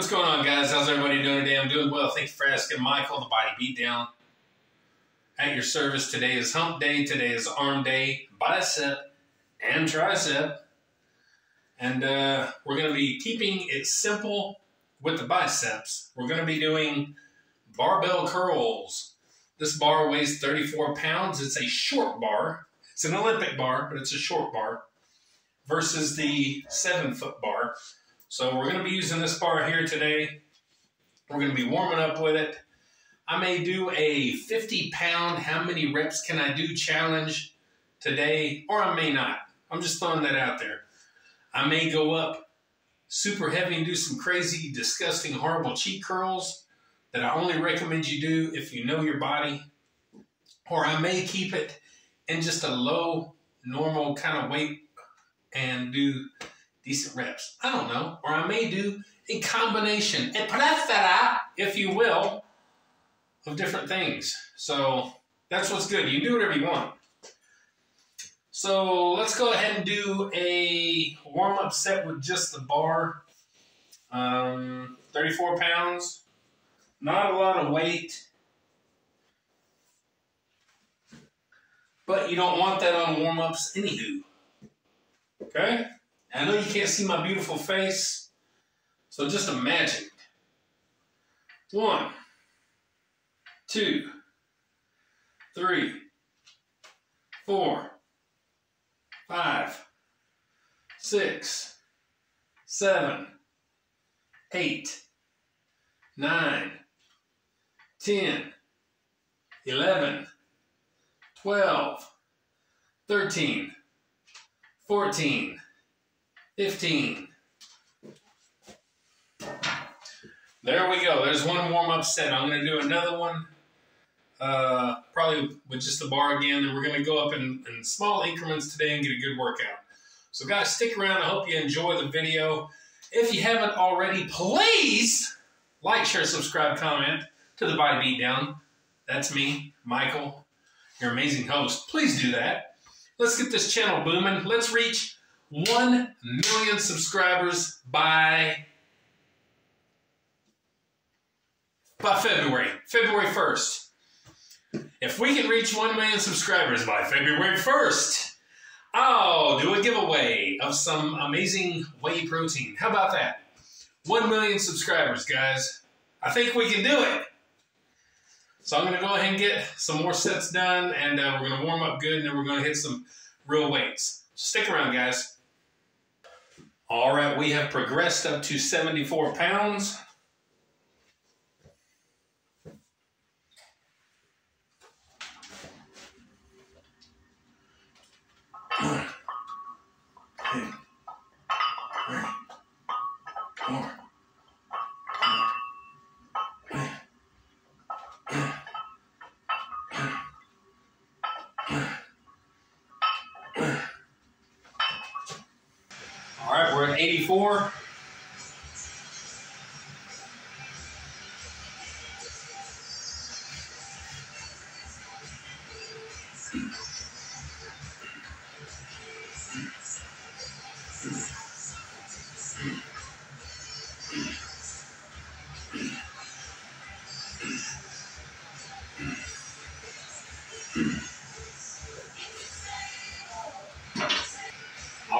what's going on, guys? How's everybody doing today? I'm doing well. Thank you for asking. Michael, the Body Beatdown. At your service. Today is hump day. Today is arm day, bicep, and tricep. And uh, we're going to be keeping it simple with the biceps. We're going to be doing barbell curls. This bar weighs 34 pounds. It's a short bar. It's an Olympic bar, but it's a short bar versus the seven foot bar. So we're going to be using this bar here today. We're going to be warming up with it. I may do a 50 pound, how many reps can I do challenge today, or I may not. I'm just throwing that out there. I may go up super heavy and do some crazy, disgusting, horrible cheat curls that I only recommend you do if you know your body. Or I may keep it in just a low, normal kind of weight and do decent reps. I don't know. Or I may do a combination, a plethora, if you will, of different things. So that's what's good. You do whatever you want. So let's go ahead and do a warm up set with just the bar. Um, 34 pounds. Not a lot of weight. But you don't want that on warm ups, anywho. Okay? I know you can't see my beautiful face, so just imagine. One, two, three, four, five, six, seven, eight, nine, ten, eleven, twelve, thirteen, fourteen. 15. There we go. There's one warm up set. I'm going to do another one, uh, probably with just the bar again. And we're going to go up in, in small increments today and get a good workout. So, guys, stick around. I hope you enjoy the video. If you haven't already, please like, share, subscribe, comment to the Body Beatdown. That's me, Michael, your amazing host. Please do that. Let's get this channel booming. Let's reach 1 million subscribers by by February, February 1st. If we can reach 1 million subscribers by February 1st, I'll do a giveaway of some amazing whey protein. How about that? 1 million subscribers, guys. I think we can do it. So I'm going to go ahead and get some more sets done, and uh, we're going to warm up good, and then we're going to hit some real weights. Stick around, guys. All right, we have progressed up to 74 pounds.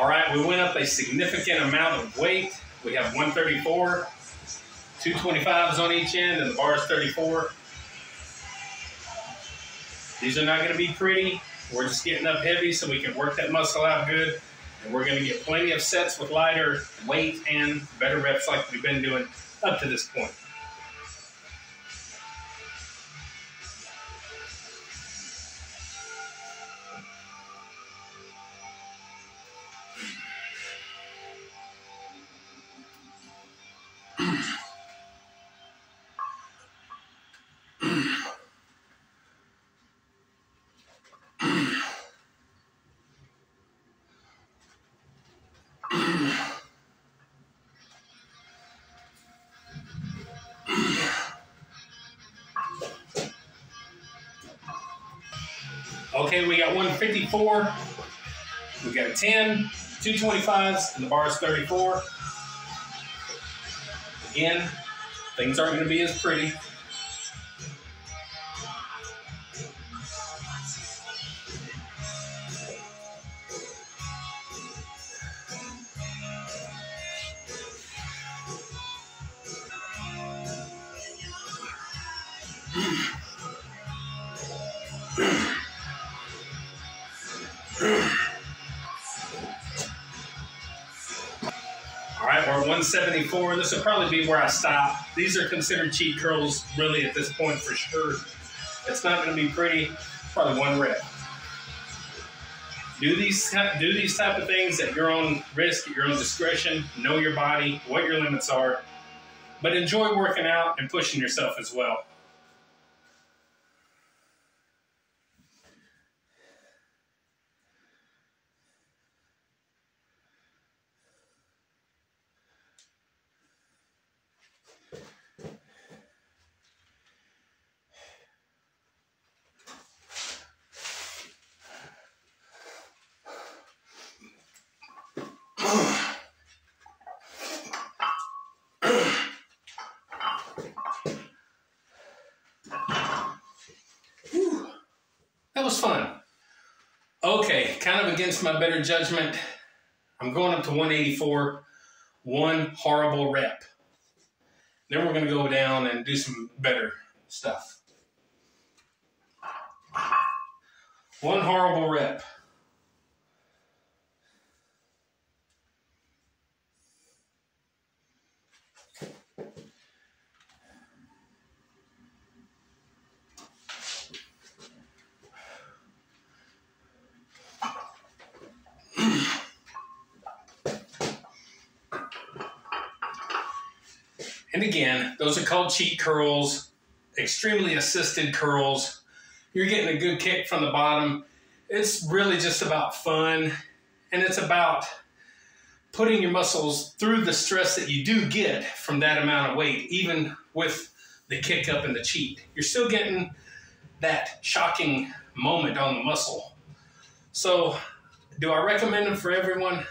All right, we went up a significant amount of weight. We have 134, 225s on each end, and the bar is 34. These are not going to be pretty. We're just getting up heavy so we can work that muscle out good. And we're going to get plenty of sets with lighter weight and better reps like we've been doing up to this point. Okay, we got 154. We got a 10, two 25s, and the bar is 34. Again, things aren't going to be as pretty. 174. This will probably be where I stop. These are considered cheat curls, really, at this point for sure. It's not going to be pretty. Probably one rep. Do these do these type of things at your own risk, at your own discretion. Know your body, what your limits are, but enjoy working out and pushing yourself as well. Was fun. Okay, kind of against my better judgment, I'm going up to 184, one horrible rep. Then we're going to go down and do some better stuff. One horrible rep. And again, those are called cheat curls, extremely assisted curls. You're getting a good kick from the bottom. It's really just about fun and it's about putting your muscles through the stress that you do get from that amount of weight, even with the kick up and the cheat. You're still getting that shocking moment on the muscle. So, do I recommend them for everyone?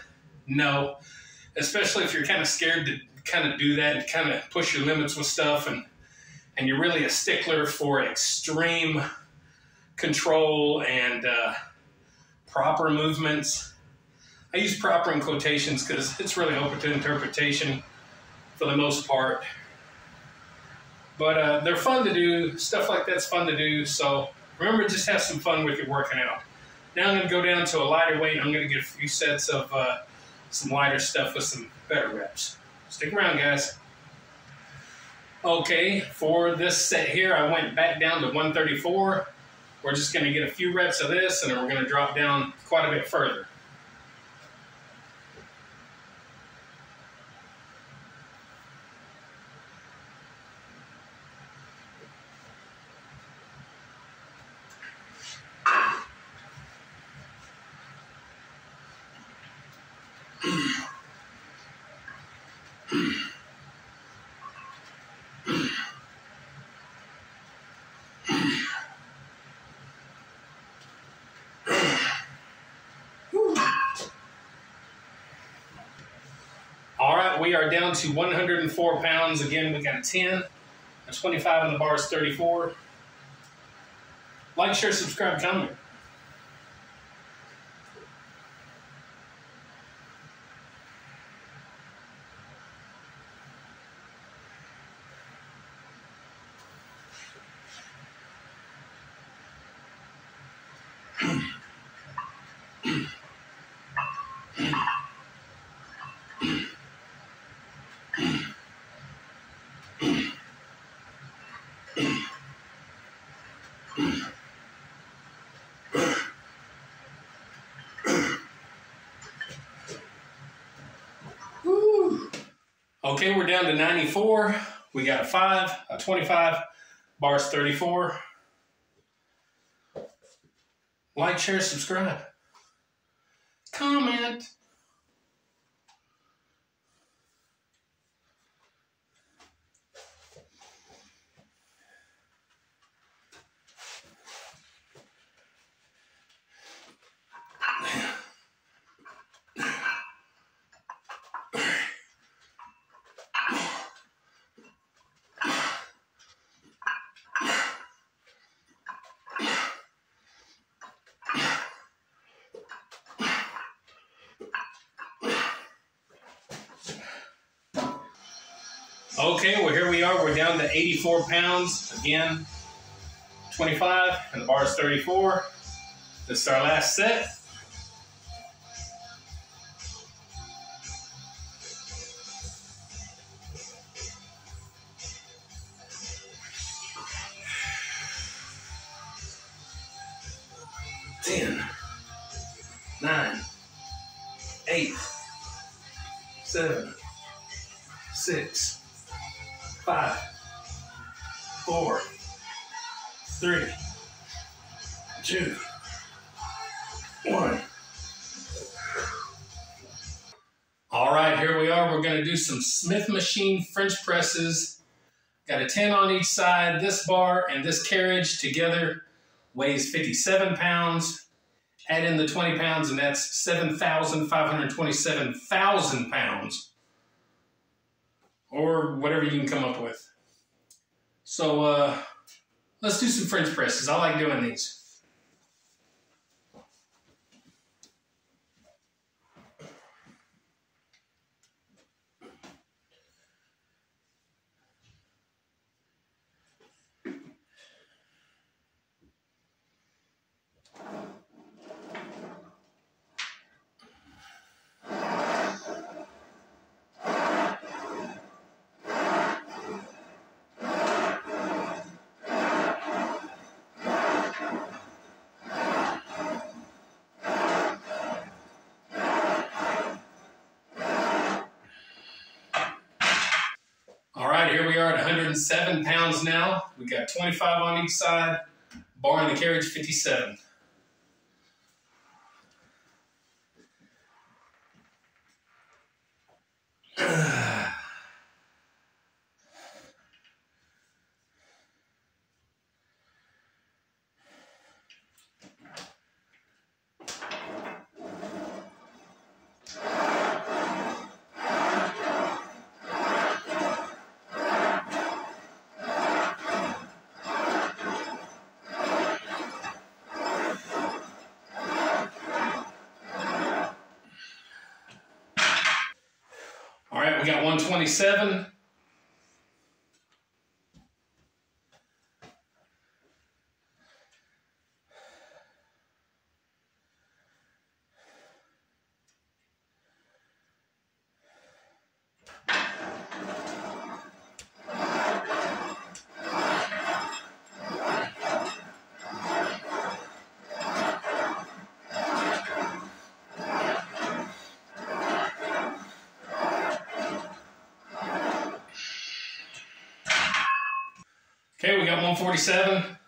No, especially if you're kind of scared to kind of do that and kind of push your limits with stuff and and you're really a stickler for extreme control and uh, proper movements. I use proper in quotations because it's really open to interpretation for the most part. But uh, they're fun to do. Stuff like that's fun to do. So remember, just have some fun with your working out. Now I'm going to go down to a lighter weight. I'm going to get a few sets of uh, some lighter stuff with some better reps. Stick around, guys. Okay, for this set here, I went back down to 134. We're just going to get a few reps of this, and then we're going to drop down quite a bit further. All right, we are down to 104 pounds. Again, we got a 10, a 25 on the bar is 34. Like, share, subscribe, comment. Whew. Okay, we're down to 94. We got a 5, a 25, bars 34. Like, share, subscribe. Comment. Okay, well, here we are. We're down to 84 pounds. Again, 25, and the bar is 34. This is our last set. Some Smith machine French presses. Got a 10 on each side. This bar and this carriage together weighs 57 pounds. Add in the 20 pounds, and that's 7,527,000 pounds. Or whatever you can come up with. So uh, let's do some French presses. I like doing these. All right, here we are at 107 pounds now. We've got 25 on each side, bar in the carriage 57. All right, we got 127. Okay, we got 147.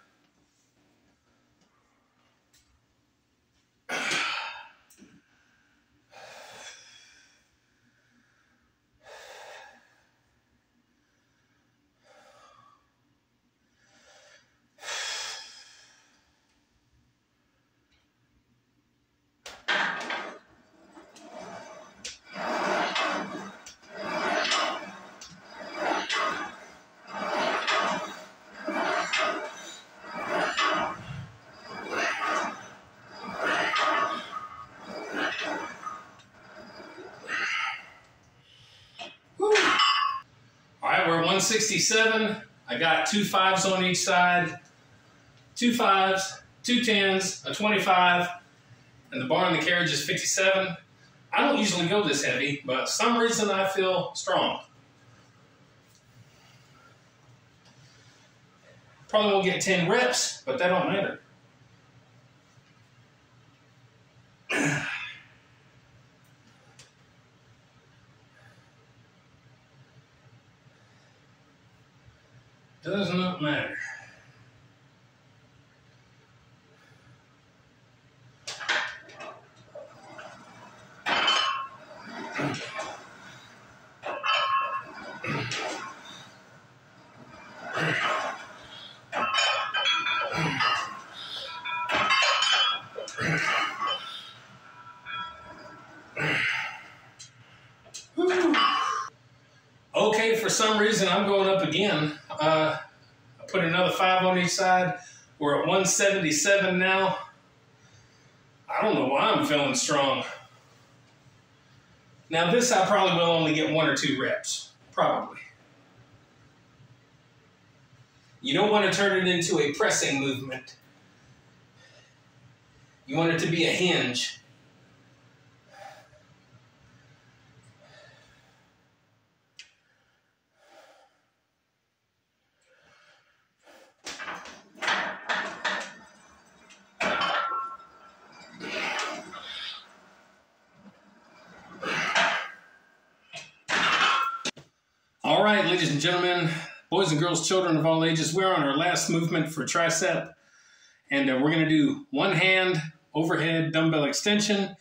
167. I got two fives on each side, two fives, two tens, a 25, and the bar in the carriage is 57. I don't usually go this heavy, but some reason I feel strong. Probably won't get 10 reps, but that don't matter. Does not matter. Okay, for some reason I'm going up again another five on each side. We're at 177 now. I don't know why I'm feeling strong. Now this I probably will only get one or two reps, probably. You don't want to turn it into a pressing movement. You want it to be a hinge. All right, ladies and gentlemen, boys and girls, children of all ages, we're on our last movement for tricep. And uh, we're going to do one hand overhead dumbbell extension.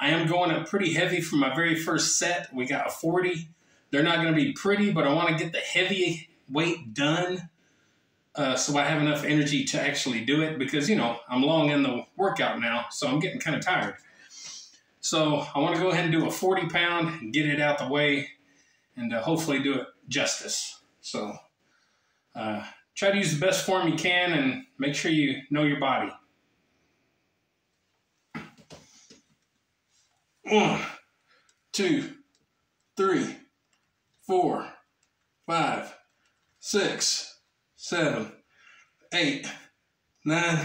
I am going up pretty heavy for my very first set. We got a 40. They're not going to be pretty, but I want to get the heavy weight done uh, so I have enough energy to actually do it because, you know, I'm long in the workout now, so I'm getting kind of tired. So I want to go ahead and do a 40 pound and get it out the way and uh, hopefully do it justice. So uh, try to use the best form you can and make sure you know your body. One, two, three, four, five, six, seven, eight, nine,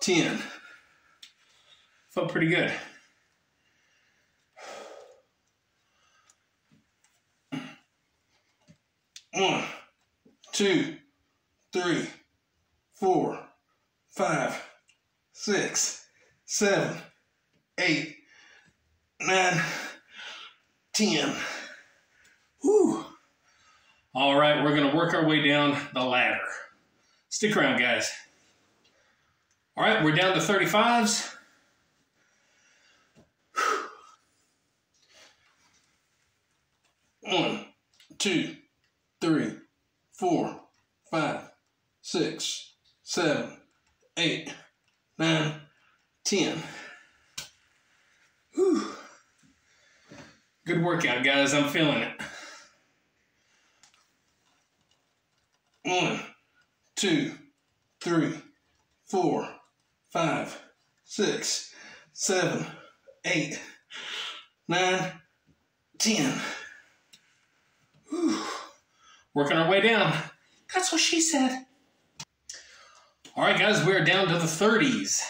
ten. Felt pretty good. One, two, three, four, five, six, seven, eight, nine, ten. Whew. All right, we're going to work our way down the ladder. Stick around, guys. All right, we're down to 35s. One, two, three, four, five, six, seven, eight, nine, ten. Whew. Good workout, guys. I'm feeling it. One, two, three, four, five, six, seven, eight, nine, ten. Whew. Working our way down. That's what she said. All right, guys, we're down to the 30s.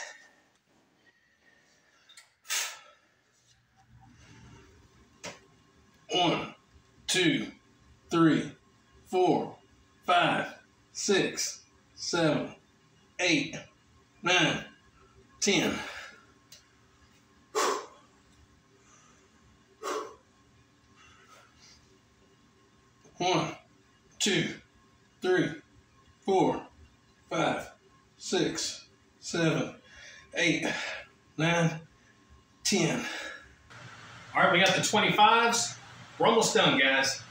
One, two, three, four, five, six, seven, eight, nine, ten. One, two, three, four, five, six, seven, eight, nine, ten. All right, we got the 25s. We're almost done, guys.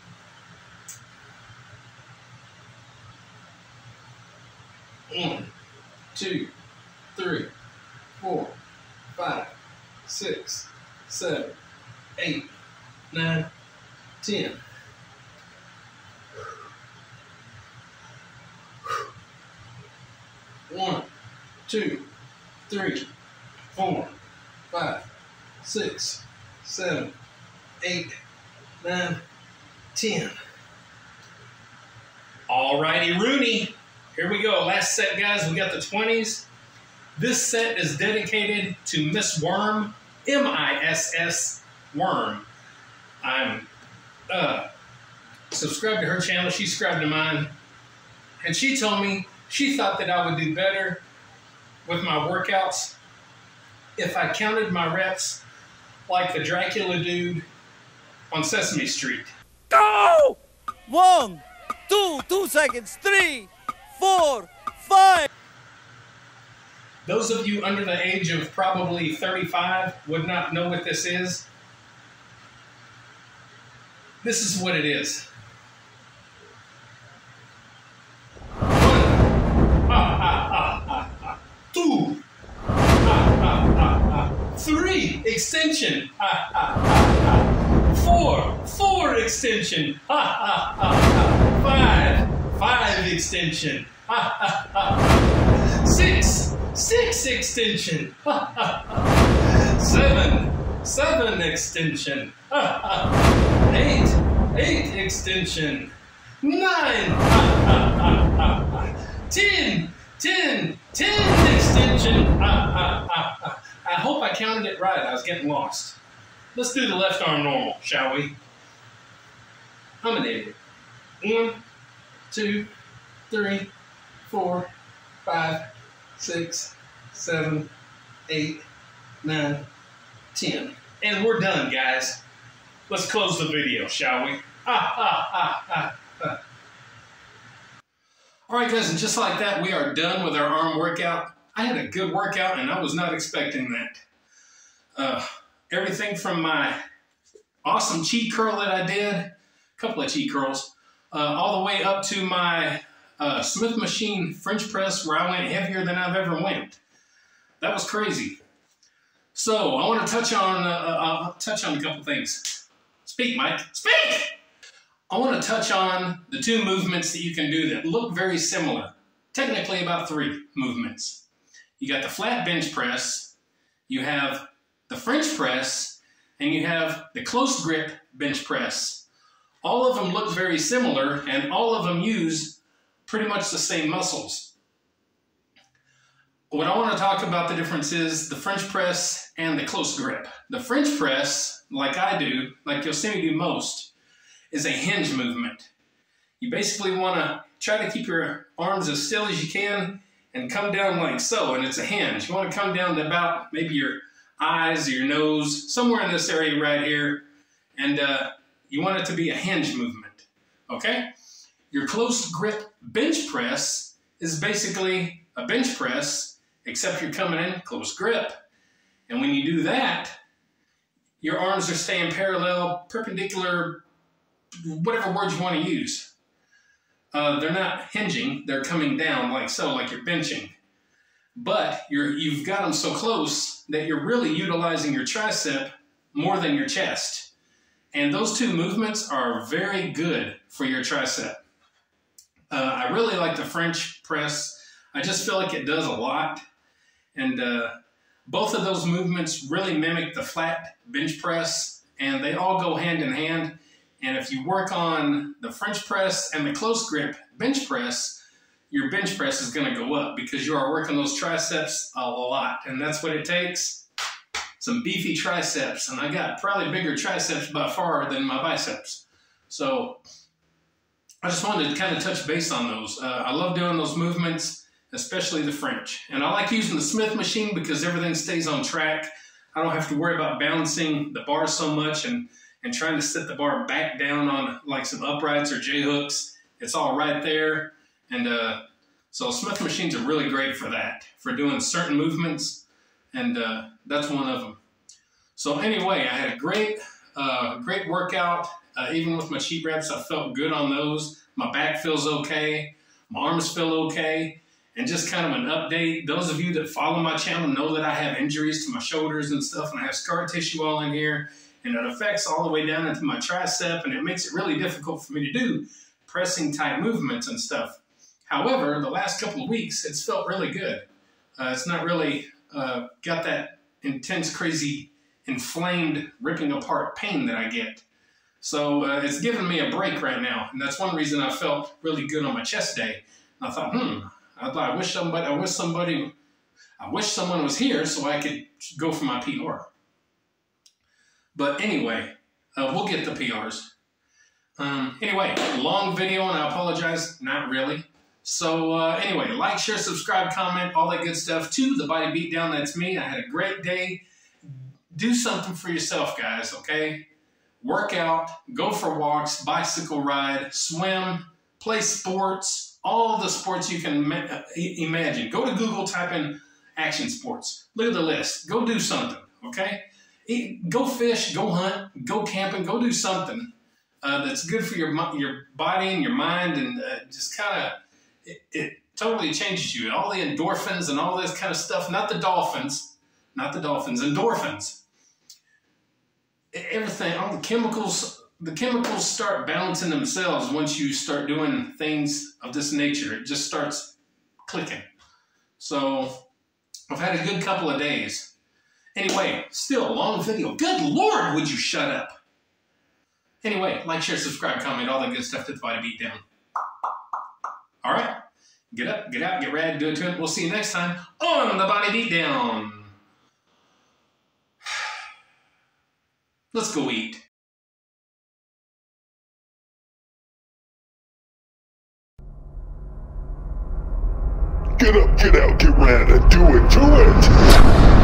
One, two, three, four, five, six, seven, eight, nine, ten. One, two, three, four, five, six, seven, eight, nine, ten. All righty, Rooney. Here we go. Last set, guys. We got the 20s. This set is dedicated to Miss Worm, M I S S Worm. I'm uh, subscribed to her channel. She subscribed to mine. And she told me she thought that I would do better with my workouts if I counted my reps like the Dracula dude on Sesame Street. Go! One, two, two seconds, three, four, five. Those of you under the age of probably 35 would not know what this is. This is what it is. Three. Extension. Ha, ha, ha. Four. Four extension. Five. Five extension. Six. Six extension. Seven. Seven extension. Eight. Eight extension. Nine. 10, 10, 10 extension. Hope I counted it right. I was getting lost. Let's do the left arm normal, shall we? I'm an idiot. One, two, three, four, five, six, seven, eight, nine, ten. And we're done, guys. Let's close the video, shall we? Ah, ah, ah, ah, ah. All right, guys, and just like that, we are done with our arm workout. I had a good workout, and I was not expecting that. Uh, everything from my awesome cheat curl that I did, a couple of cheat curls, uh, all the way up to my uh, Smith machine French press where I went heavier than I've ever went. That was crazy. So I want to touch on uh, uh, touch on a couple things. Speak, Mike. Speak. I want to touch on the two movements that you can do that look very similar. Technically, about three movements. You got the flat bench press, you have the French press, and you have the close grip bench press. All of them look very similar, and all of them use pretty much the same muscles. What I want to talk about the difference is the French press and the close grip. The French press, like I do, like you'll see me do most, is a hinge movement. You basically want to try to keep your arms as still as you can and come down like so, and it's a hinge. You want to come down to about maybe your eyes or your nose, somewhere in this area right here, and uh, you want it to be a hinge movement, okay? Your close grip bench press is basically a bench press, except you're coming in close grip. And when you do that, your arms are staying parallel, perpendicular, whatever word you want to use. Uh, they're not hinging, they're coming down like so, like you're benching. But you're, you've got them so close that you're really utilizing your tricep more than your chest. And those two movements are very good for your tricep. Uh, I really like the French press. I just feel like it does a lot. And uh, both of those movements really mimic the flat bench press, and they all go hand in hand. And if you work on the French press and the close grip bench press, your bench press is going to go up because you are working those triceps a lot. And that's what it takes some beefy triceps. And I got probably bigger triceps by far than my biceps. So I just wanted to kind of touch base on those. Uh, I love doing those movements, especially the French. And I like using the Smith machine because everything stays on track. I don't have to worry about balancing the bar so much and and trying to set the bar back down on like some uprights or J hooks. It's all right there. And uh, so Smith machines are really great for that, for doing certain movements. And uh, that's one of them. So anyway, I had a great, uh, great workout. Uh, even with my cheat reps, I felt good on those. My back feels okay. My arms feel okay. And just kind of an update. Those of you that follow my channel know that I have injuries to my shoulders and stuff, and I have scar tissue all in here and it affects all the way down into my tricep and it makes it really difficult for me to do pressing type movements and stuff. However, the last couple of weeks, it's felt really good. Uh, it's not really uh, got that intense, crazy, inflamed, ripping apart pain that I get. So uh, it's given me a break right now, and that's one reason I felt really good on my chest day. I thought, hmm, I thought I wish somebody, I wish somebody, I wish someone was here so I could go for my PR. But anyway, uh, we'll get the PRs. Um, anyway, long video, and I apologize. Not really. So uh, anyway, like, share, subscribe, comment, all that good stuff. To the Body Beatdown, that's me. I had a great day. Do something for yourself, guys, okay? Work out, go for walks, bicycle ride, swim, play sports, all the sports you can imagine. Go to Google, type in action sports. Look at the list. Go do something, okay? Go fish, go hunt, go camping, go do something uh, that's good for your your body and your mind, and uh, just kind of it, it, totally changes you. All the endorphins and all this kind of stuff. Not the dolphins, not the dolphins. Endorphins. Everything, all the chemicals. The chemicals start balancing themselves once you start doing things of this nature. It just starts clicking. So I've had a good couple of days. Anyway, still a long video. Good Lord, would you shut up? Anyway, like, share, subscribe, comment, all that good stuff to the Body Beatdown. All right? Get up, get out, get rad, do it to it. We'll see you next time on the Body Beatdown. Let's go eat. Get up, get out, get rad, and do it, do it!